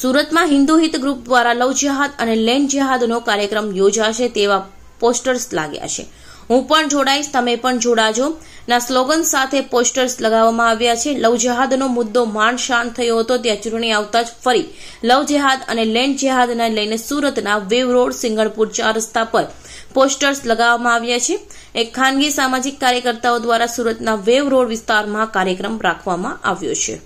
સુરતમાં હિન્દુ હિત ગ્રુપ દ્વારા લવ જેહાદ અને લેન્ડ જેહાદનો કાર્યક્રમ યોજાશે તેવા પોસ્ટર્સ લાગ્યા છે. હું પણ જોડાઈશ, તમે પણ જોડાજો. ના સ્લોગન સાથે પોસ્ટર્સ લગાવવામાં આવ્યા છે. લવ જેહાદનો મુદ્દો માંડ શાંત થયો હતો, ત્યાં ચૂંટણી આવતા જ ફરી લવ જેહાદ અને લેન્ડ જેહાદને લઈને સુરતના વેવ રોડ સિંગણપુર ચાર રસ્તા પર પોસ્ટર્સ લગાવવામાં આવ્યા છે. એક ખાનગી સામાજિક કાર્યકર્તાઓ દ્વારા સુરતના વેવ રોડ વિસ્તારમાં કાર્યક્રમ રાખવામાં આવ્યો છે.